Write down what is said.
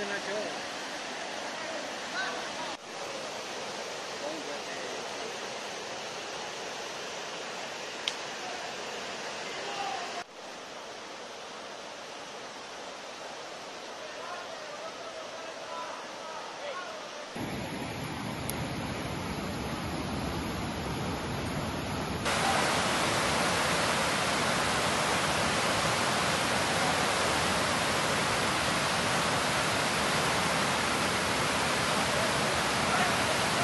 でなきゃ。